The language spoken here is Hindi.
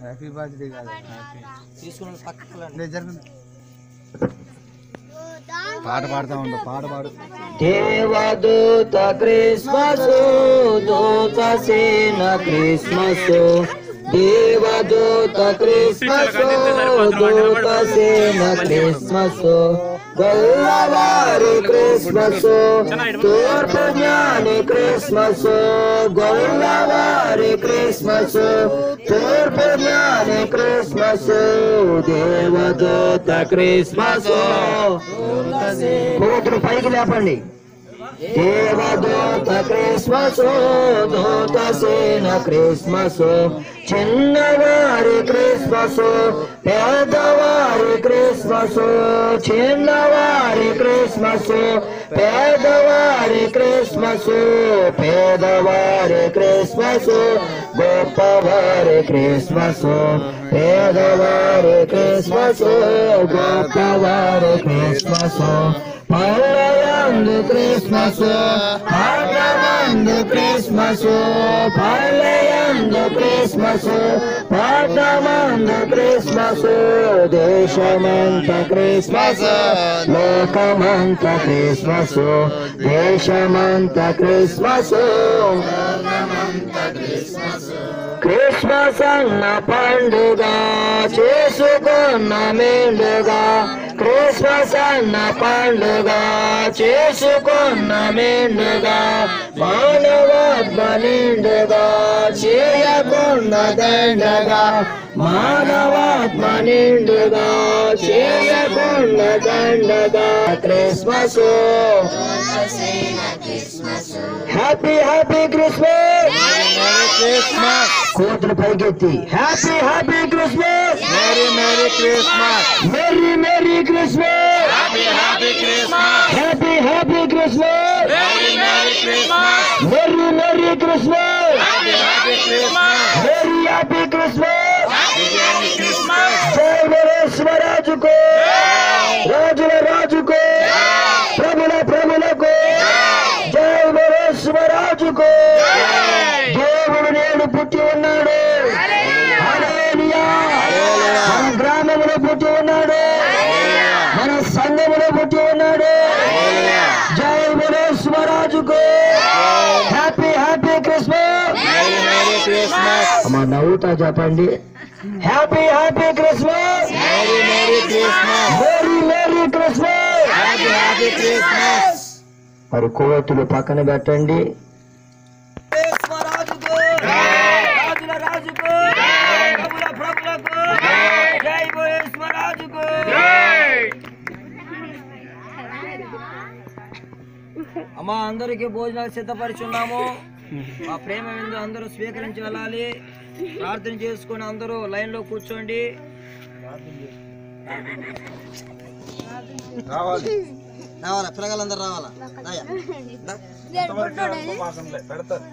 హ్యాపీ బర్త్డే కాదు హ్యాపీ తీసుకుని పక్కకు లేదు జరగండి పాట పాడుతా ఉండు పాట పాడు దేవదూత క్రిస్మస్ దూత సేన క్రిస్మస్ దేవదూత క్రిస్మస్ దూత సేన Christmas Golavare Christmas, tuor punyane Christmas, Golavare Christmas, tuor punyane Christmas, Devadota Christmas. खूप कृपा केली आपण एव दूत क्रिस्मसो दूतसेन क्रिस्मसो छिन्नवारि क्रिस्मसो पेदवारि क्रिस्मसो छिन्नवारि क्रिस्मसो पेदवारि क्रिस्मसो पेदवारि क्रिस्मसो गोपवारि क्रिस्मसो पेदवारि क्रिस्मसो गोपवारि क्रिस्मसो प न्द्रिस्मस भग क्रिष्मस भ क्रिस्मस भग क्रिष्मस रे क्षम क्रिष्मस लोकमन्त क्रिस्मस ेक्षमन्त क्रिस्मस लोक कृष्ण క్రిస్మస్ అన్న పండుగ చేసుకున్న మెండుగా. క్రిస్మస్ అన్న పండుగ చేసుకున్న మెండుగా. మానవాత్మ నిండుగా చేయకున్న దండగా. మానవాత్మ నిండుగా చేయకున్న దండగా. Christmas. Happy happy Christmas. Christmas. Coat लपाई थी। Happy happy Christmas merry merry Christmas merry merry Christmas happy happy Christmas happy happy Christmas merry merry Christmas merry merry Christmas happy happy Christmas merry happy Christmas happy happy Christmas जय मेरे स्वराज को। राज राज को। प्रभु ने प्रभु ने को। जय मेरे स्वराज को। ఉన్నాడు జై వరేశ్వరాజుకు happy happy Christmas merry merry Christmas అమ్మ నవ్వుతా చెప్పండి happy happy Christmas merry merry Christmas merry merry Christmas happy happy Christmas మరి కొవ్వొత్తులు పక్కన పెట్టండి అమ్మా అందరికి భోజనాలు సిద్ధపరిచున్నాము ఆ ప్రేమ విందు అందరూ స్వీకరించి వెళ్ళాలి ప్రార్థన చేసుకొని అందరూ లైన్లో కూర్చోండి రావాలి రావాలా పిల్లగాళ్ళందరూ రావాలా. పెడతారు